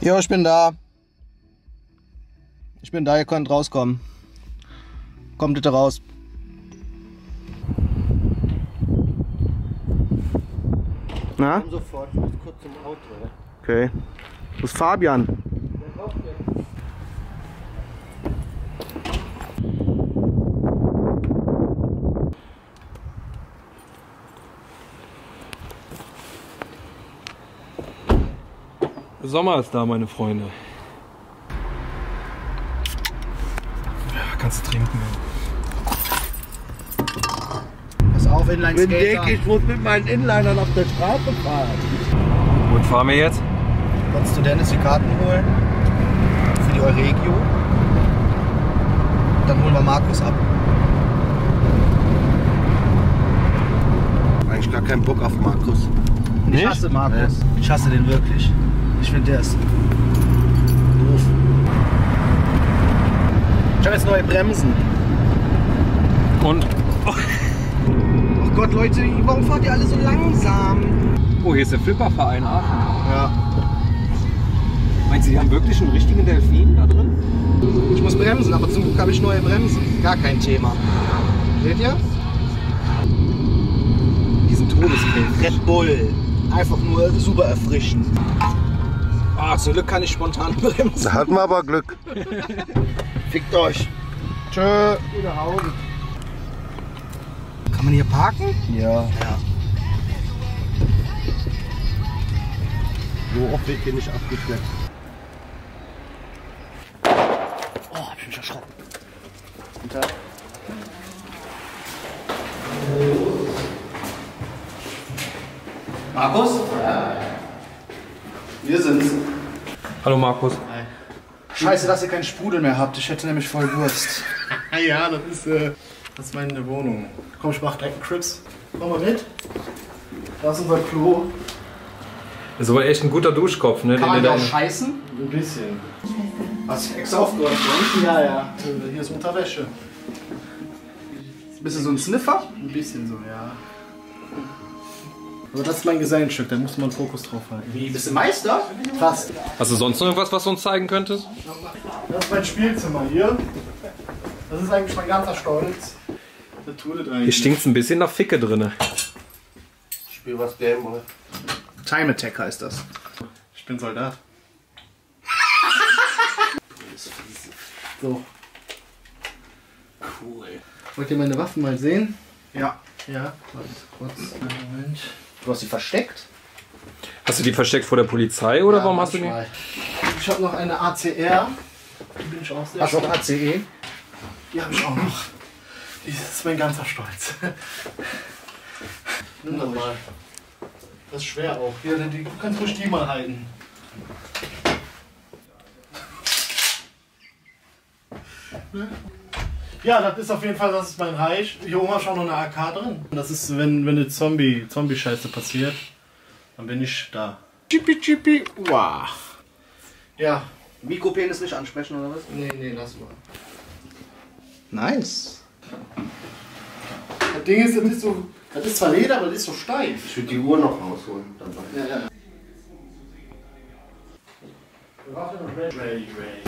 Jo, ich bin da. Ich bin da, ihr könnt rauskommen. Kommt bitte raus. Na? Komm sofort, ich muss kurz zum Auto. Okay. Wo ist Fabian? Sommer ist da, meine Freunde. Ja, kannst du trinken. Pass auf, Bin dick, Inline-Skater. ich muss mit meinen Inlinern auf der Straße fahren. Wo fahren wir jetzt? Konntest du Dennis die Karten holen? Für die Euregio? Dann holen wir Markus ab. Eigentlich gar keinen Bock auf Markus. Ich hasse Markus. Ich hasse den wirklich. Ich finde, der ist doof. Ich habe jetzt neue Bremsen. Und? Oh Gott, Leute, warum fahrt ihr alle so langsam? Oh, hier ist der Flipperverein Aachen. Ja. Meinst du, die haben wirklich einen richtigen Delfin da drin? Ich muss bremsen, aber zum Glück habe ich neue Bremsen. Gar kein Thema. Seht ihr? Diesen Todeskäfig. Red Bull. Einfach nur super erfrischend. Ah, zum Glück kann ich spontan bremsen. Da hatten wir aber Glück. Fickt euch. Tschö. Nach Hause. Kann man hier parken? Ja. Ja. So oft wird hier nicht abgeschleppt. Oh, hab ich mich erschrocken. Guten Tag. Markus? Ja. Wir sind's. Hallo Markus. Scheiße, dass ihr keinen Sprudel mehr habt. Ich hätte nämlich voll Durst. Ja, das ist, äh, das ist meine Wohnung. Komm, ich mach direkt einen Crips. Komm mal mit. Da ist unser Klo. Das ist aber echt ein guter Duschkopf, ne? Kann man da auch scheißen? Ein bisschen. Hast du extra aufgeräumt? Ja, ja. Äh, Hier ist Unterwäsche. Bist du so ein Sniffer? Ein bisschen so, ja. Aber das ist mein Gesellenstück, da muss man Fokus drauf halten. Wie, bist du Meister? Fast. Hast du sonst noch irgendwas, was du uns zeigen könntest? Das ist mein Spielzimmer hier. Das ist eigentlich mein ganzer Stolz. Das tut es Hier eigentlich. stinkt's ein bisschen nach Ficke drinne. Spiel was Game, oder? Time Attack heißt das. Ich bin Soldat. so. Cool. Wollt ihr meine Waffen mal sehen? Ja. Ja. Warte kurz. Einen Moment. Du hast sie versteckt? Hast du die versteckt vor der Polizei oder Ja, warum hast du die? Ich habe noch eine ACR. Die bin ich auch sehr Hast du auch. ACE? Die habe ich auch noch. Die ist mein ganzer Stolz. Nimm das mal. Das ist schwer auch. Hier, die, du kannst ruhig die mal halten. Ne? Ja, das ist auf jeden Fall, das ist mein Reich. Hier oben ist auch noch eine AK drin. Das ist, wenn, wenn eine Zombie, Zombie-Scheiße passiert, dann bin ich da. Chippy chippy. Wow. Ja. Mikropenis nicht ansprechen oder was? Nee, nee, lass mal. Nice. Das Ding ist, das ist so, das ist zwar Leder, aber das ist so steif. Ich würde die Uhr noch rausholen. Dabei. Ja, ja. Ready, ready.